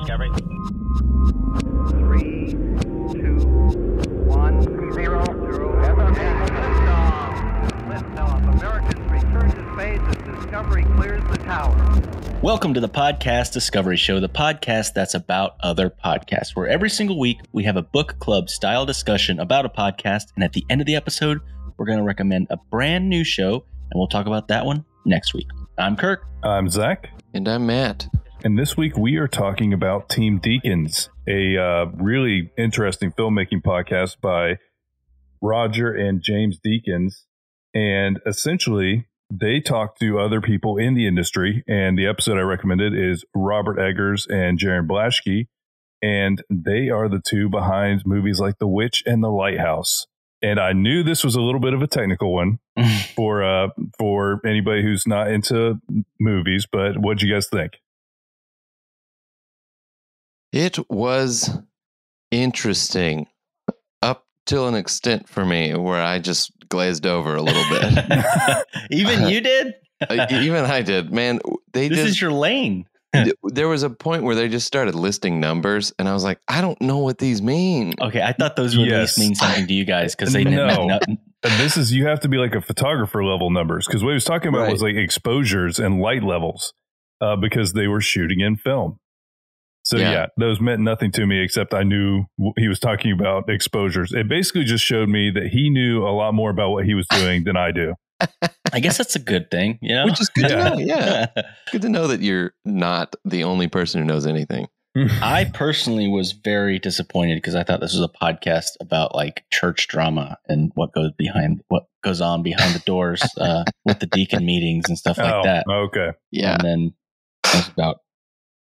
Discovery. Three, two, one, zero, zero. Liftoff. Liftoff. Americans return to space as Discovery clears the tower. Welcome to the Podcast Discovery Show, the podcast that's about other podcasts, where every single week we have a book club style discussion about a podcast. And at the end of the episode, we're going to recommend a brand new show, and we'll talk about that one next week. I'm Kirk. I'm Zach, And I'm Matt. And this week we are talking about Team Deakins, a uh, really interesting filmmaking podcast by Roger and James Deakins. And essentially, they talk to other people in the industry. And the episode I recommended is Robert Eggers and Jarin Blaschke. And they are the two behind movies like The Witch and The Lighthouse. And I knew this was a little bit of a technical one for uh for anybody who's not into movies, but what'd you guys think? It was interesting up till an extent for me where I just glazed over a little bit. Even you did? Even I did. Man, they this just is your lane. there was a point where they just started listing numbers and I was like, I don't know what these mean. Okay, I thought those would at Yes. least mean something to you guys because they didn't No. And this is you have to be like a photographer level numbers because what he was talking about Right. was like exposures and light levels uh, because they were shooting in film. So Yeah. yeah. those meant nothing to me except I knew he was talking about exposures. It basically just showed me that he knew a lot more about what he was doing than I do. I guess that's a good thing, you know? Which is good Yeah. to know. Yeah. Good to know that you're not the only person who knows anything. I personally was very disappointed because I thought this was a podcast about like church drama and what goes behind what goes on behind the doors uh, with the deacon meetings and stuff like oh, that. okay. Yeah. And then it was about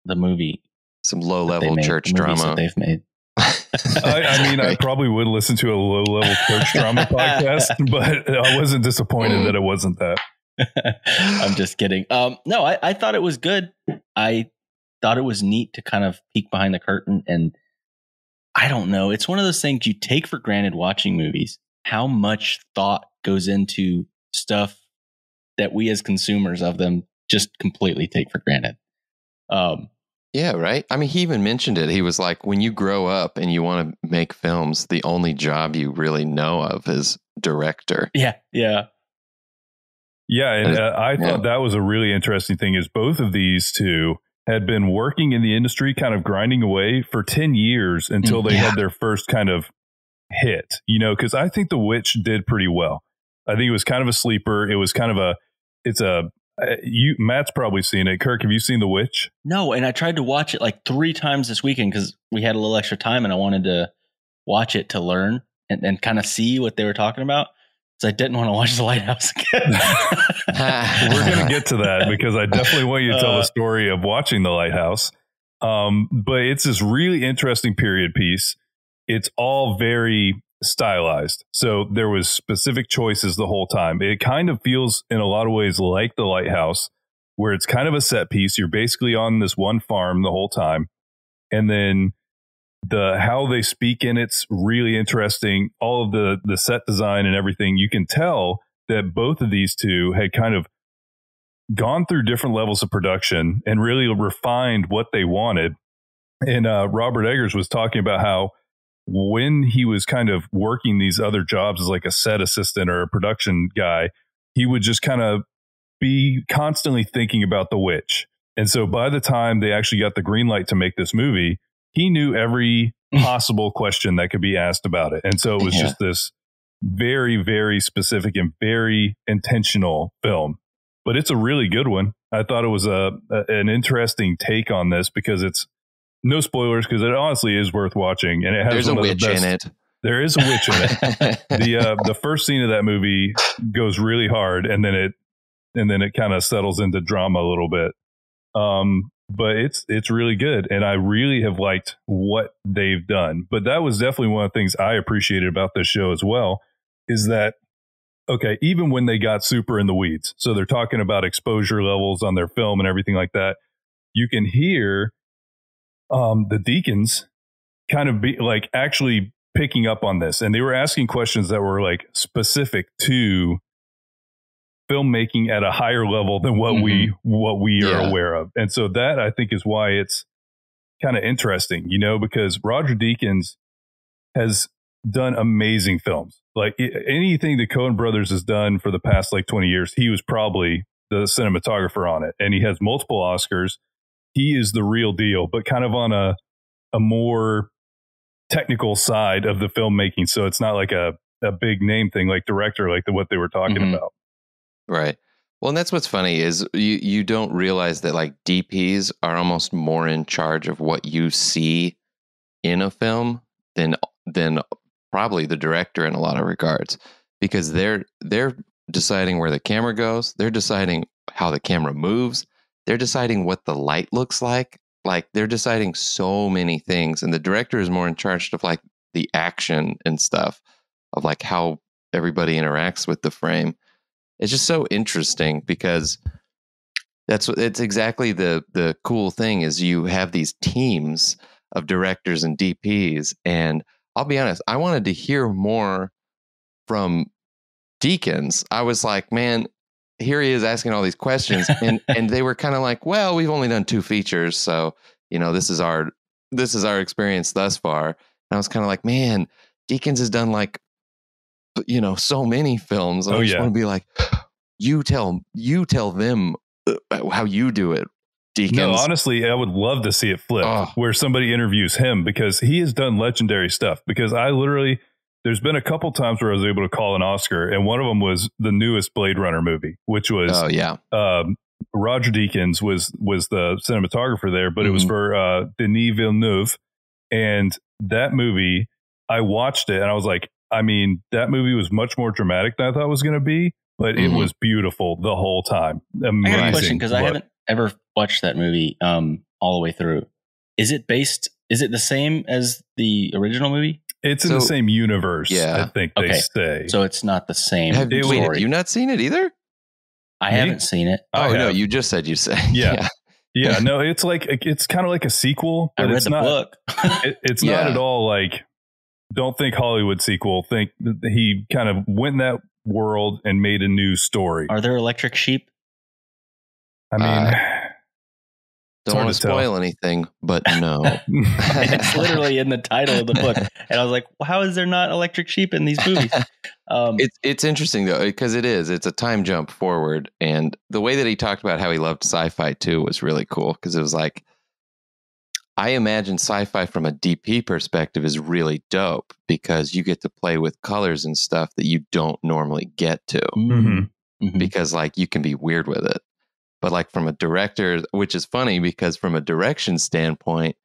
the movie Some low level church drama. that they've made. I, I mean, I probably would listen to a low level church drama podcast, but I wasn't disappointed that it wasn't that. I'm just kidding. Um, no, I, I thought it was good. I thought it was neat to kind of peek behind the curtain. And I don't know, it's one of those things you take for granted watching movies, how much thought goes into stuff that we as consumers of them just completely take for granted. Um, Yeah, right. I mean, he even mentioned it. He was like, when you grow up and you want to make films, the only job you really know of is director. yeah, yeah. Yeah, and uh, I thought Yeah. that was a really interesting thing is both of these two had been working in the industry kind of grinding away for 10 years until they Yeah. had their first kind of hit, you know, cuz I think The Witch did pretty well. I think it was kind of a sleeper. It was kind of a it's a uh, you Matt's probably seen it. Kirk, have you seen The Witch? No, and I tried to watch it like three times this weekend because we had a little extra time and I wanted to watch it to learn and, and kind of see what they were talking about. So I didn't want to watch The Lighthouse again. We're going to get to that because I definitely want you to tell Uh, the story of watching The Lighthouse. Um, but it's this really interesting period piece. It's all very stylized. So there was specific choices the whole time. It kind of feels in a lot of ways like The Lighthouse, where it's kind of a set piece. You're basically on this one farm the whole time. And then the how they speak in it's really interesting. All of the the set design and everything, you can tell that both of these two had kind of gone through different levels of production and really refined what they wanted. And uh, Robert Eggers was talking about how when he was kind of working these other jobs as like a set assistant or a production guy, he would just kind of be constantly thinking about the witch. And so by the time they actually got the green light to make this movie, he knew every possible question that could be asked about it. And so it was Yeah. just this very, very specific and very intentional film. But it's a really good one. I thought it was a, a an interesting take on this because it's no spoilers because it honestly is worth watching and it has There's a the witch best- in it. There is a witch in it. the uh, the first scene of that movie goes really hard and then it and then it kind of settles into drama a little bit. Um, but it's it's really good and I really have liked what they've done. But that was definitely one of the things I appreciated about this show as well is that okay, even when they got super in the weeds, so they're talking about exposure levels on their film and everything like that, you can hear um, the Deakins kind of be like actually picking up on this and they were asking questions that were like specific to filmmaking at a higher level than what we what we are aware of and so that i think is why it's kind of interesting, you know, because Roger Deakins has done amazing films. Like anything the Coen brothers has done for the past like 20 years, he was probably the cinematographer on it. And he has multiple Oscars. He is the real deal, but kind of on a a more technical side of the filmmaking. So it's not like a, a big name thing like director, like the, what they were talking Mhm. about. Right. Well, and that's what's funny is you you don't realize that like DPs are almost more in charge of what you see in a film than than probably the director in a lot of regards because they're they're deciding where the camera goes, they're deciding how the camera moves, they're deciding what the light looks like. Like they're deciding so many things and the director is more in charge of like the action and stuff of like how everybody interacts with the frame it's just so interesting because that's it's exactly the the cool thing is you have these teams of directors and DPs and I'll be honest I wanted to hear more from Deakins I was like man here he is asking all these questions and and they were kind of like well we've only done two features so you know this is our this is our experience thus far and I was kind of like man Deakins has done like you know so many films Oh, I just yeah. want to be like you tell you tell them uh, how you do it Deakins No, honestly, I would love to see it flip Oh. where somebody interviews him because he has done legendary stuff. Because I literally, there's been a couple times where I was able to call an Oscar, and one of them was the newest Blade Runner movie, which was oh yeah um, Roger Deakins was was the cinematographer there, but it was Mhm. for uh, Denis Villeneuve, and that movie I watched it and I was like, I mean, that movie was much more dramatic than I thought it was going to be, but it Mhm. was beautiful the whole time. I Amazing. got a question because I haven't ever watched that movie um, all the way through. Is it based? Is it the same as the original movie? It's in the same universe. Yeah. I think they Okay. say. So it's not the same have, it wait, story. have you not seen it either I Me? haven't seen it. I oh no you just said you said Yeah. yeah, no, it's like it's kind of like a sequel, I but read it's the not. book. It, it's not at all like. Don't think Hollywood sequel. Think he kind of went in that world and made a new story. Are there electric sheep? I mean, Uh, It's don't want to to tell. spoil anything but no it's literally in the title of the book, and I was like, well, "How is there not electric sheep in these movies?" Um, It's it's interesting though because it is it's a time jump forward, and the way that he talked about how he loved sci-fi too was really cool because it was like I imagine sci-fi from a DP perspective is really dope because you get to play with colors and stuff that you don't normally get to Mhm. Mhm. because like you can be weird with it. But like from a director, which is funny because from a direction standpoint,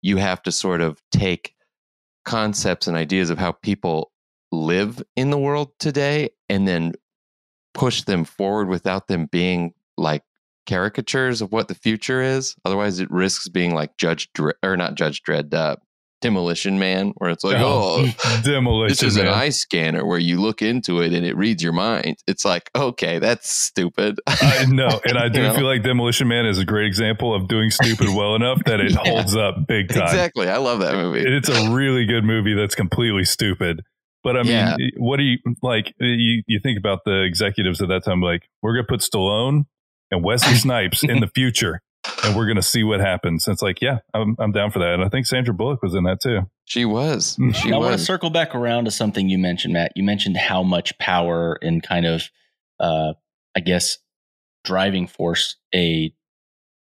you have to sort of take concepts and ideas of how people live in the world today and then push them forward without them being like caricatures of what the future is. Otherwise, it risks being like Judge or not Judge Dredd, uh, Demolition Man, where it's like, oh, oh demolition. this is an eye scanner where you look into it and it reads your mind. It's like, okay, that's stupid. I know, and I do know? feel like Demolition Man is a great example of doing stupid well enough that it Yeah. holds up big time. exactly. I love that movie. It's a really good movie that's completely stupid. But I mean, Yeah. what do you like? You you think about the executives at that time, like we're gonna put Stallone and Wesley Snipes in the future, and we're gonna see what happens. And it's like, yeah, I'm I'm down for that. And I think Sandra Bullock was in that too. She was. She I want to circle back around to something you mentioned, Matt. You mentioned how much power and kind of, uh, I guess, driving force a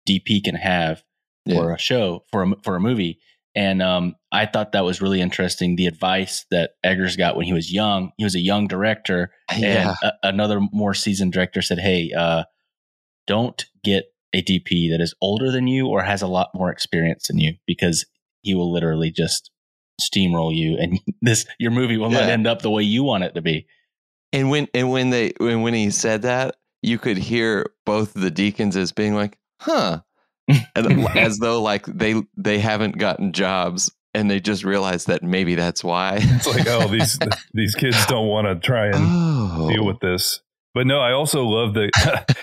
DP can have for a show for a for a movie. And um, I thought that was really interesting. The advice that Eggers got when he was young, he was a young director, Yeah. and a, another more seasoned director said, "Hey, uh, don't get a DP that is older than you or has a lot more experience than you, because he will literally just steamroll you, and this your movie will not end up the way you want it to be." And when and when they when when he said that, you could hear both the Deakins as being like, "Huh," and as though like they they haven't gotten jobs and they just realized that maybe that's why. It's like, oh, these these kids don't want to try and oh. deal with this. But no, I also love the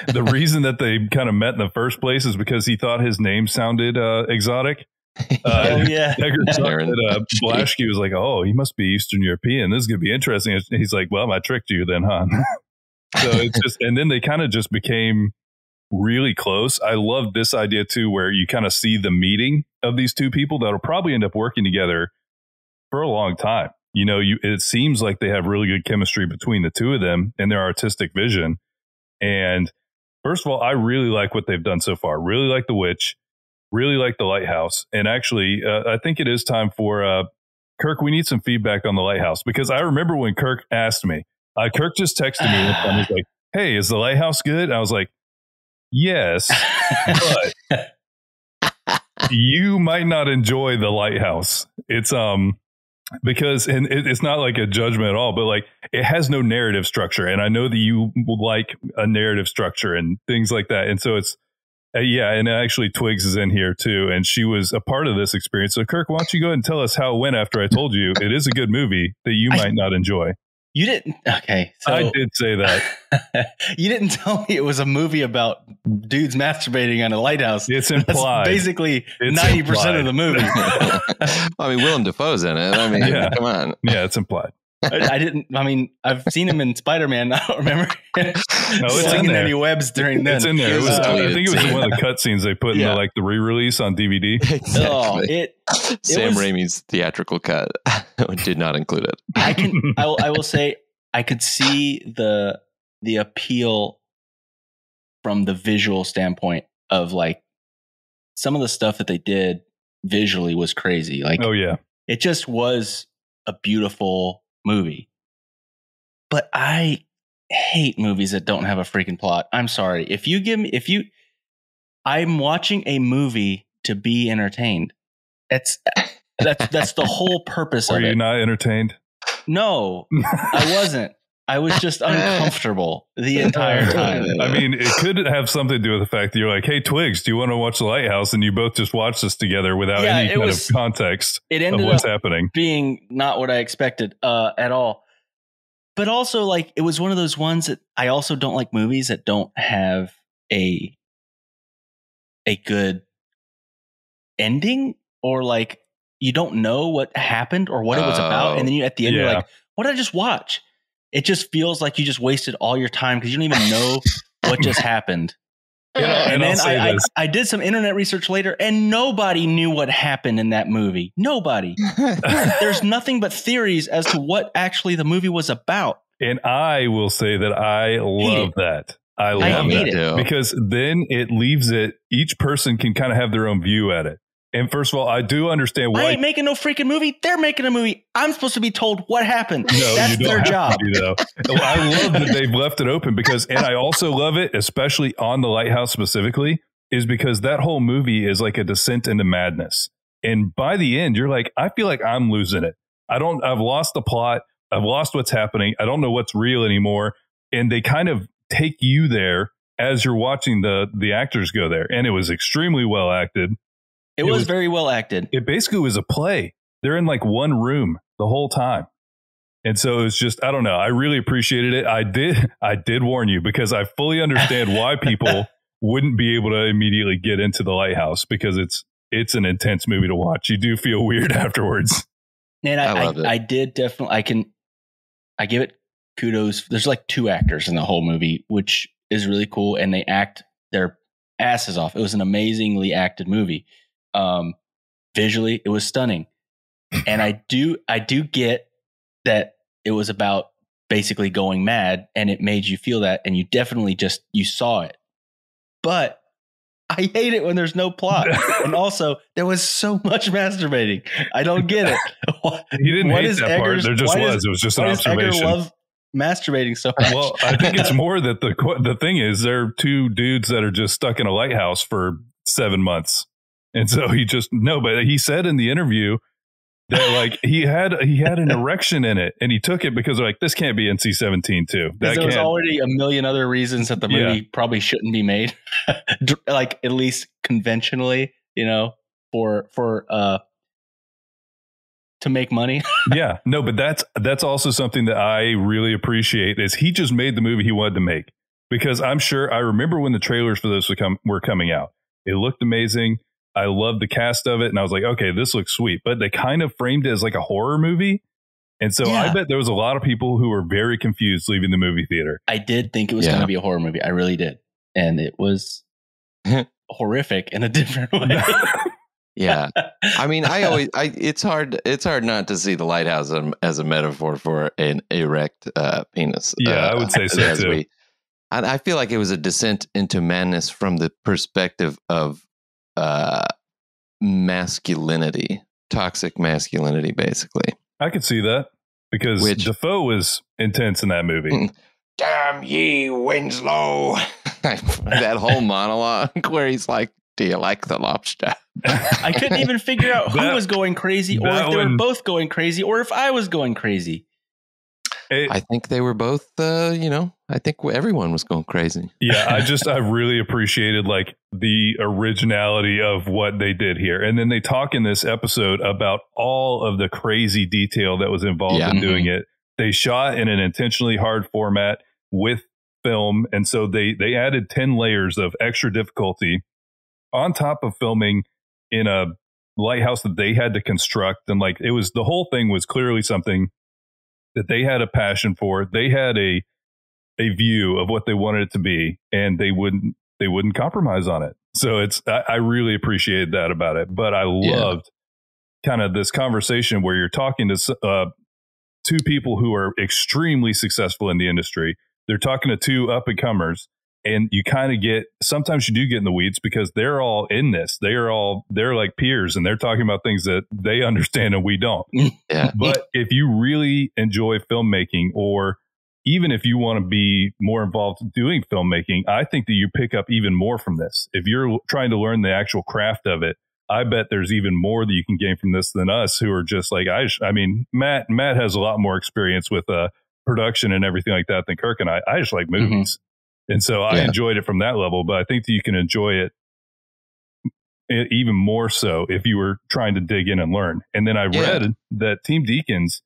the reason that they kind of met in the first place is because he thought his name sounded uh, exotic. oh Uh, yeah, Eggers thought that, uh, Blaschke. Blaschke was like, "Oh, he must be Eastern European. This is gonna be interesting." And He's like, "Well, I tricked you then, huh?" so it's just, and then they kind of just became really close. I love this idea too, where you kind of see the meeting of these two people that'll probably end up working together for a long time. You know, you it seems like they have really good chemistry between the two of them and their artistic vision. And first of all, I really like what they've done so far. Really like The Witch. Really like The Lighthouse. And actually, uh, I think it is time for uh, Kirk. We need some feedback on The Lighthouse because I remember when Kirk asked me. Uh, Kirk just texted me one time. He's like, "Hey, is The Lighthouse good?" And I was like, "Yes, but you might not enjoy The Lighthouse. It's um." Because and it, it's not like a judgment at all but like it has no narrative structure and i know that you like a narrative structure and things like that and so it's uh, yeah and actually twigs is in here too and she was a part of this experience. So kirk why don't you go ahead and tell us how it went after i told you it is a good movie that you might not enjoy You didn't. Okay, so i did say that you didn't tell me it was a movie about dudes masturbating on a lighthouse. it's That's implied basically ninety percent of the movie. I mean, Willem Dafoe's in it. I mean, Yeah. come on. yeah it's implied I, I didn't. I mean, I've seen him in Spider Man. I don't remember. No, it's in there. any webs during then. it's in there it was, uh, i think it was it's- one of the cutscenes they put in the like the re-release on dvd Oh, Exactly. it. Sam was- Raimi's theatrical cut did not include it. I can. I will, I will say I could see the the appeal from the visual standpoint of like some of the stuff that they did visually was crazy. Like oh yeah it just was a beautiful movie. But I hate movies that don't have a freaking plot. I'm sorry. If you give me if you I'm watching a movie to be entertained. That's that's that's the whole purpose were you it. not entertained no, I wasn't. I was just uncomfortable the entire time. I mean, it could have something to do with the fact that you're like, "Hey, Twigs, do you want to watch The Lighthouse?" And you both just watched this together without Yeah, any kind was- of context It of ended what's up happening. being not what I expected uh, at all. But also, like, it was one of those ones that I also don't like movies that don't have a a good ending or like you don't know what happened or what it was about, and then you at the end you're like, "What did I just watch?" It just feels like you just wasted all your time because you don't even know what just happened. You know, And, and then I, I. I did some internet research later, and nobody knew what happened in that movie. Nobody. There's nothing but theories as to what actually the movie was about. And I will say that I love it. that. I I love hate that it. because then it leaves it. Each person can kind of have their own view at it. And first of all, I do understand I why. ain't making no freaking movie. They're making a movie. I'm supposed to be told what happened. No, That's you don't their job. To though. I love that they've left it open because, and I also love it, especially on the lighthouse specifically, is because that whole movie is like a descent into madness. And by the end, you're like, I feel like I'm losing it. I don't. I've lost the plot. I've lost what's happening. I don't know what's real anymore. And they kind of take you there as you're watching the the actors go there, and it was extremely well acted. It, It was, was- very well acted. It basically was a play. They're in like one room the whole time. And so it was just I don't know. I really appreciated it. I did I did warn you because I fully understand why people wouldn't be able to immediately get into the lighthouse because it's it's an intense movie to watch. You do feel weird afterwards. And I, I I. I did definitely. I can. I give it kudos. There's like two actors in the whole movie, which is really cool, and they act their asses off. It was an amazingly acted movie. Um, visually, it was stunning, and I do I do get that it was about basically going mad, and it made you feel that, and you definitely just you saw it. But I hate it when there's no plot, and also there was so much masturbating. I don't get it. He didn't What hate is that part. There just was. does- it was just an does Eggers observation. love masturbating so much? well, I think it's more that the the thing is there are two dudes that are just stuck in a lighthouse for seven months, and so he just no. But he said in the interview that like he had he had an erection in it, and he took it because like this can't be NC seventeen too. That there was already a million other reasons that the Yeah. movie probably shouldn't be made, like at least conventionally, you know, for for uh to make money. yeah, no, but that's that's also something that I really appreciate is he just made the movie he wanted to make because I'm sure I remember when the trailers for this were, come, were coming out. It looked amazing. I loved the cast of it, and I was like, okay, this looks sweet. But they kind of framed it as like a horror movie, and so I bet there was a lot of people who were very confused leaving the movie theater. I did think it was Yeah. going to be a horror movie. I really did, and it was horrific in a different way. Yeah. I mean, I always, I, it's hard, it's hard not to see the lighthouse as, as a metaphor for an erect uh, penis. Yeah, uh, I would say so as too. we- and I feel like it was a descent into madness from the perspective of uh, masculinity, toxic masculinity, basically. I could see that because Which- Defoe was intense in that movie. Damn ye, Winslow! that whole monologue where he's like, "Do you like the lobster?" I couldn't even figure out who That- was going crazy, or if they were both going crazy, or if I was going crazy. It- I think they were both, uh, you know, I think everyone was going crazy. yeah, I just I really appreciated like the originality of what they did here. And then they talk in this episode about all of the crazy detail that was involved Yeah. in doing it. They shot in an intentionally hard format with film and so they they added 10 layers of extra difficulty on top of filming in a lighthouse that they had to construct and like it was the whole thing was clearly something that they had a passion for. They had a a view of what they wanted it to be, and they wouldn't they wouldn't compromise on it. So it's I, I really appreciated that about it. But I Yeah. loved kind of this conversation where you're talking to uh, two people who are extremely successful in the industry. They're talking to two up and comers, and you kind of get sometimes you do get in the weeds because they're all in this. They are all they're like peers, and they're talking about things that they understand and we don't. Yeah. but if you really enjoy filmmaking or even if you want to be more involved doing filmmaking i think that you pick up even more from this. If you're trying to learn the actual craft of it i bet there's even more that you can gain from this than us who are just like i i mean matt matt has a lot more experience with uh production and everything like that than kirk and i. I just like movies and so i Yeah. enjoyed it from that level but i think that you can enjoy it even more so if you were trying to dig in and learn. And then I Yeah. read that Team Deakins,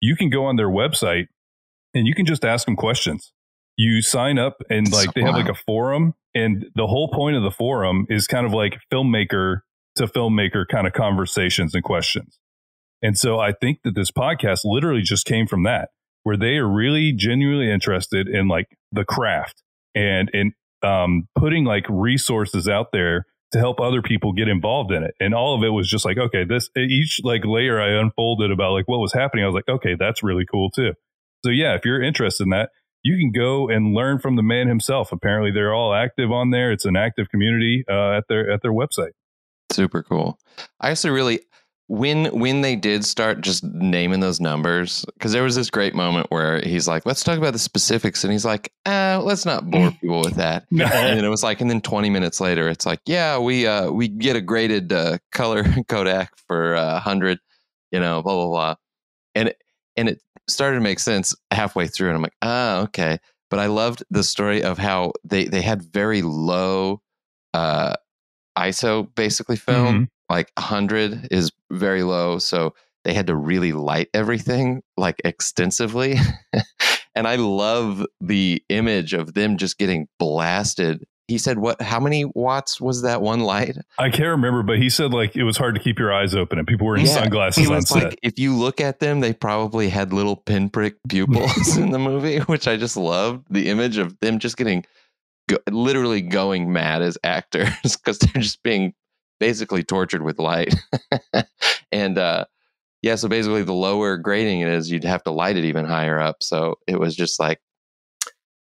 you can go on their website and you can just ask them questions. You sign up and like they have like a forum, and the whole point of the forum is kind of like filmmaker to filmmaker kind of conversations and questions. And so I think that this podcast literally just came from that, where they are really genuinely interested in like the craft and in um, putting like resources out there to help other people get involved in it. And all of it was just like, okay, this each like layer I unfolded about like what was happening. I was like, okay, that's really cool too. So yeah, if you're interested in that, you can go and learn from the man himself. Apparently, they're all active on there. It's an active community uh, at their at their website. Super cool. I also really when when they did start just naming those numbers because there was this great moment where he's like, "Let's talk about the specifics," and he's like, uh, "Let's not bore people with that." and it was like, and then 20 minutes later, it's like, "Yeah, we uh we get a graded uh, color Kodak for uh, hundred, you know, blah blah blah," and it, and it started to make sense halfway through, and I'm like, "Ah, okay." But I loved the story of how they they had very low uh ISO basically film Mhm. Like 100 is very low so they had to really light everything like extensively. And i love the image of them just getting blasted. He said what how many watts was that one light? I can't remember, but he said like it was hard to keep your eyes open, and people were in Yeah, sunglasses on set. like if you look at them they probably had little pinprick pupils in the movie which i just loved the image of them just getting go, literally going mad as actors because they're just being basically tortured with light and uh yeah so basically the lower grading it is you'd have to light it even higher up so it was just like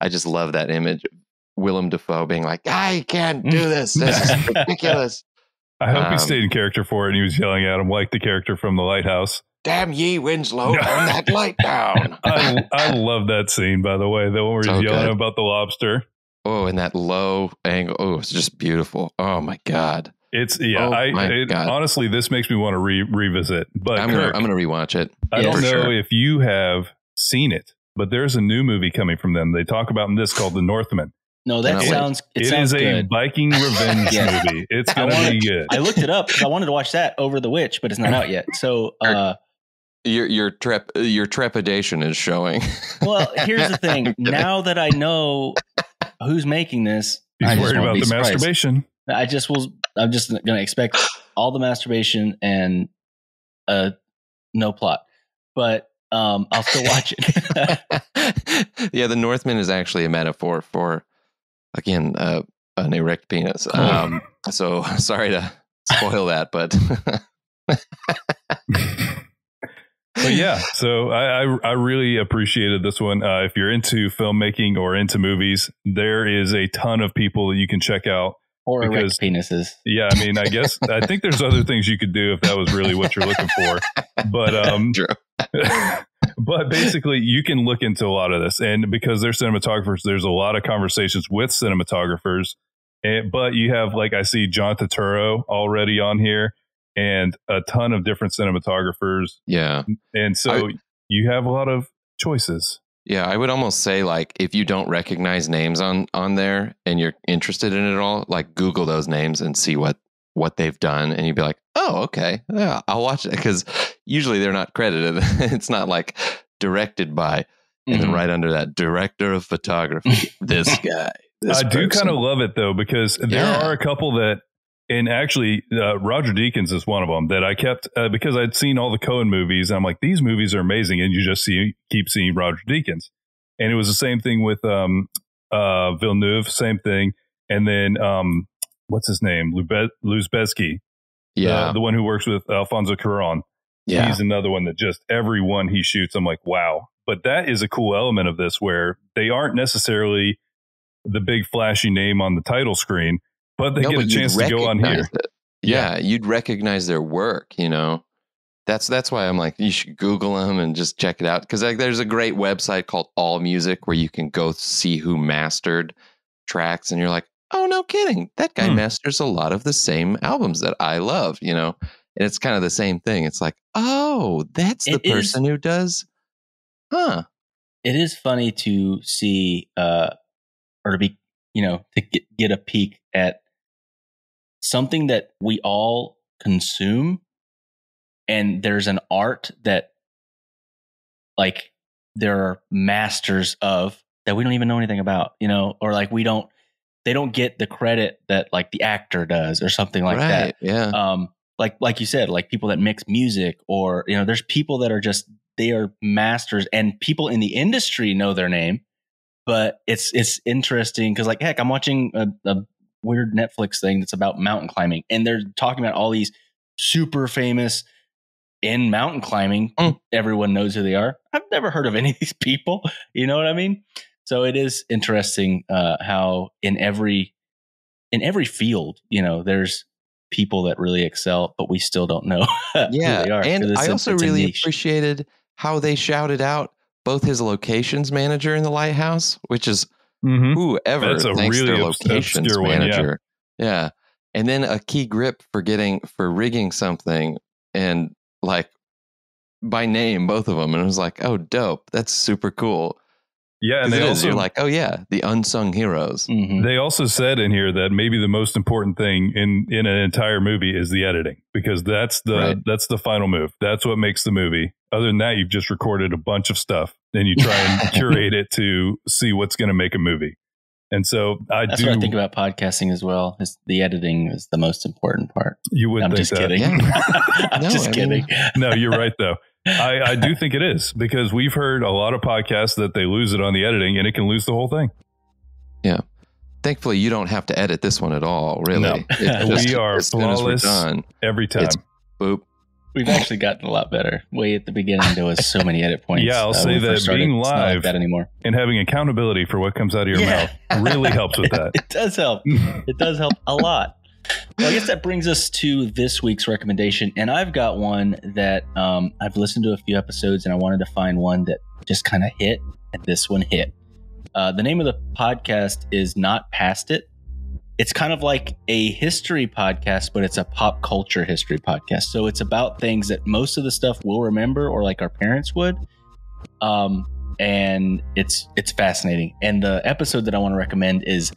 i just love that image of willem dafoe being like i can't do this this is ridiculous I hope he um, stayed in character for it, and he was yelling at him like the character from The Lighthouse. damn ye winslow turn that light down I, I love that scene, by the way. The one where he's So yelling good. about the lobster. Oh, and that low angle. Oh, it's just beautiful. Oh my god. It's yeah. Oh, I my it, God. honestly, this makes me want to re- revisit. But I'm gonna I'm gonna rewatch it. I Yeah, don't know sure. if you have seen it, but there's a new movie coming from them. They talk about in this called The Northman. No, that Cannot wait. sounds it, It sounds is a good. Viking revenge Yes. movie. It's gonna wanna- be good. I looked it up because I wanted to watch that over the witch, but it's not out yet. So, uh, Your your trep your trepidation is showing. well, here's the thing. Now that I know who's making this, He's I just worried about the surprised. masturbation. I just will. I'm just going to expect all the masturbation and uh, no plot, but um, I'll still watch it. yeah, the Northman is actually a metaphor for again uh, an erect penis. Cool. Um, so sorry to spoil that, but but yeah, so I, I I really appreciated this one. Uh, if you're into filmmaking or into movies, there is a ton of people that you can check out. Or Because- erect penises. Yeah, I mean, I guess I think there's other things you could do if that was really what you're looking for. But um, but basically, you can look into a lot of this, and because they're cinematographers, there's a lot of conversations with cinematographers. And, but you have like I see John Turturro already on here, and a ton of different cinematographers, yeah. and so you have a lot of choices. Yeah, I would almost say like if you don't recognize names on on there and you're interested in it at all, like Google those names and see what what they've done, and you'd be like, oh, okay, yeah, I'll watch it because usually they're not credited. it's not like directed by, and then Mhm. right under that, director of photography, this guy. This I do kind of love it though because there Yeah. are a couple that, and actually uh, Roger Deakins is one of them that I kept uh, because I'd seen all the Coen movies. And I'm like, these movies are amazing, and you just see keep seeing Roger Deakins, and it was the same thing with um, uh, Villeneuve, same thing, and then um, what's his name, Lube- yeah, the, the one who works with Alfonso Cuarón. yeah, He's another one that just every one he shoots, I'm like, wow. But that is a cool element of this where they aren't necessarily the big flashy name on the title screen, but they No, get a but you'd chance to go on here. recognize it. Yeah, you'd recognize their work. You know, that's that's why I'm like, you should Google them and just check it out because like, there's a great website called All Music where you can go see who mastered tracks, and you're like, oh no, kidding, that guy Hmm. masters a lot of the same albums that I love. You know, and it's kind of the same thing. It's like, oh, that's the It is- person who does, huh? it is funny to see uh or to be you know to get, get a peek at something that we all consume and there's an art that like there are masters of that we don't even know anything about you know or like we don't they don't get the credit that like the actor does or something like that? Yeah, um like like you said like people that mix music or you know there's people that are just they are masters and people in the industry know their name but it's it's interesting because like heck i'm watching a, a weird netflix thing that's about mountain climbing and they're talking about all these super famous in mountain climbing Mm. everyone knows who they are i've never heard of any of these people you know what i mean so it is interesting uh how in every in every field you know there's people that really excel but we still don't know who yeah. they are 'cause and I also really appreciated how they shouted out both his locations manager in the lighthouse, which is Mm-hmm. whoever That's a thanks really their locations obscure one, yeah. manager. yeah. And then a key grip for getting for rigging something and like by name, both of them. And it was like, oh dope. That's super cool. Yeah, and 'Cause they it is. also You're like, oh yeah, the unsung heroes. Mhm. they also said in here that maybe the most important thing in in an entire movie is the editing because that's the Right. that's the final move. That's what makes the movie. Other than that, you've just recorded a bunch of stuff and you try and curate it to see what's going to make a movie. And so I that's do. what i think about podcasting as well is the editing is the most important part you would i'm think just that. kidding Yeah. i'm No, just I kidding mean- no, you're right though. I, I do think it is because we've heard a lot of podcasts that they lose it on the editing and it can lose the whole thing. Yeah. Thankfully, you don't have to edit this one at all. Really, No. We just- are as soon as we're flawless. done. Every time. It's- Boop. we've actually gotten a lot better way at the beginning there was so many edit points Yeah, I'll uh, say that first started. being It's like live- that anymore and having accountability for what comes out of your Yeah. mouth really helps with that. it does help it does help a lot. Well, I guess that brings us to this week's recommendation, and I've got one that um, I've listened to a few episodes, and I wanted to find one that just kind of hit, and this one hit. Uh, the name of the podcast is Not Past It. It's kind of like a history podcast, but it's a pop culture history podcast. So it's about things that most of the stuff we'll remember, or like our parents would. Um, and it's it's fascinating. And the episode that I want to recommend is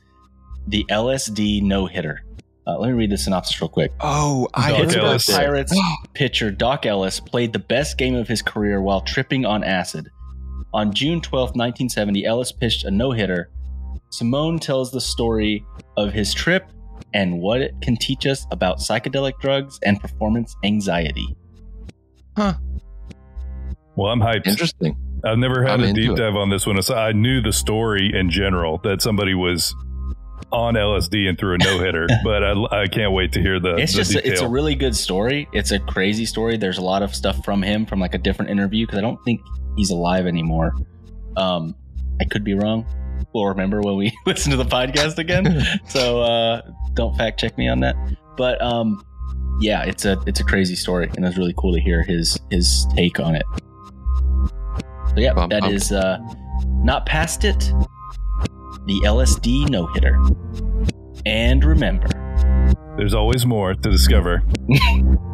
the LSD no hitter. Uh, let me read the synopsis real quick. Oh, I Doc heard Pittsburgh Ellis. Pirates pitcher Doc Ellis played the best game of his career while tripping on acid. On June 12, 1970, Ellis pitched a no hitter. Simone tells the story of his trip and what it can teach us about psychedelic drugs and performance anxiety. Huh. Well, I'm hyped. Interesting. I've never had I'm a into deep it. dive on this one. So I knew the story in general that somebody was on LSD and threw a no hitter. but I, I, can't wait to hear the. It's the just detail. it's a really good story. It's a crazy story. There's a lot of stuff from him from like a different interview because I don't think he's alive anymore. Um, I could be wrong. We'll remember when we listen to the podcast again. so uh, don't fact check me on that. But um, yeah, it's a it's a crazy story, and it's really cool to hear his his take on it. So yeah, Um, that um, is uh, not past it. The LSD no hitter. And remember, There's always more to discover.